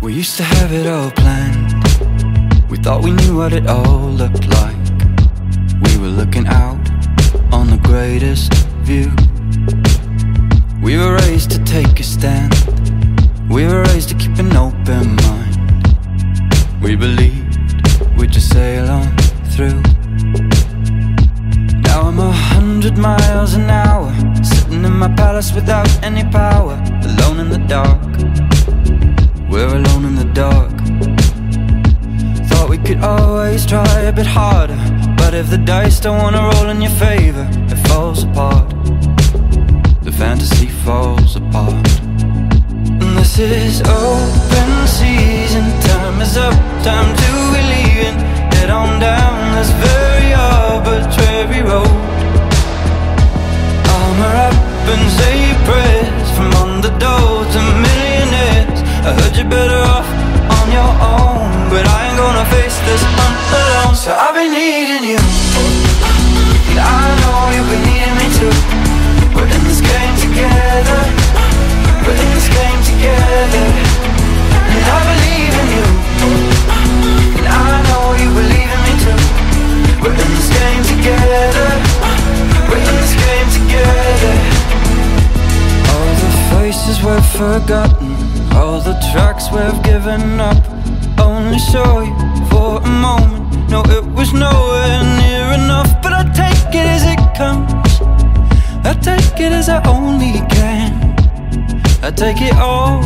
We used to have it all planned. We thought we knew what it all looked like. We were looking out on the greatest view. We were raised to take a stand. We were raised to keep an open mind. We believed we'd just sail on through. Now I'm a hundred miles an hour In my palace without any power. Alone in the dark. We're alone in the dark. Thought we could always try a bit harder. But if the dice don't wanna roll in your favor It falls apart. The fantasy falls apart. And this is open season. Time is up, time forgotten. All the tracks we've given up. Only saw you for a moment. No, it was nowhere near enough But I take it as it comes. I take it as I only can. I take it all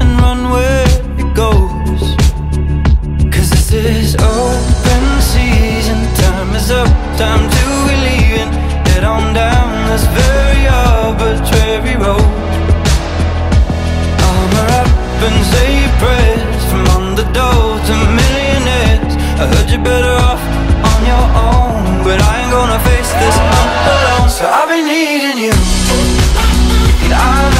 and run where it goes. Cause this is open I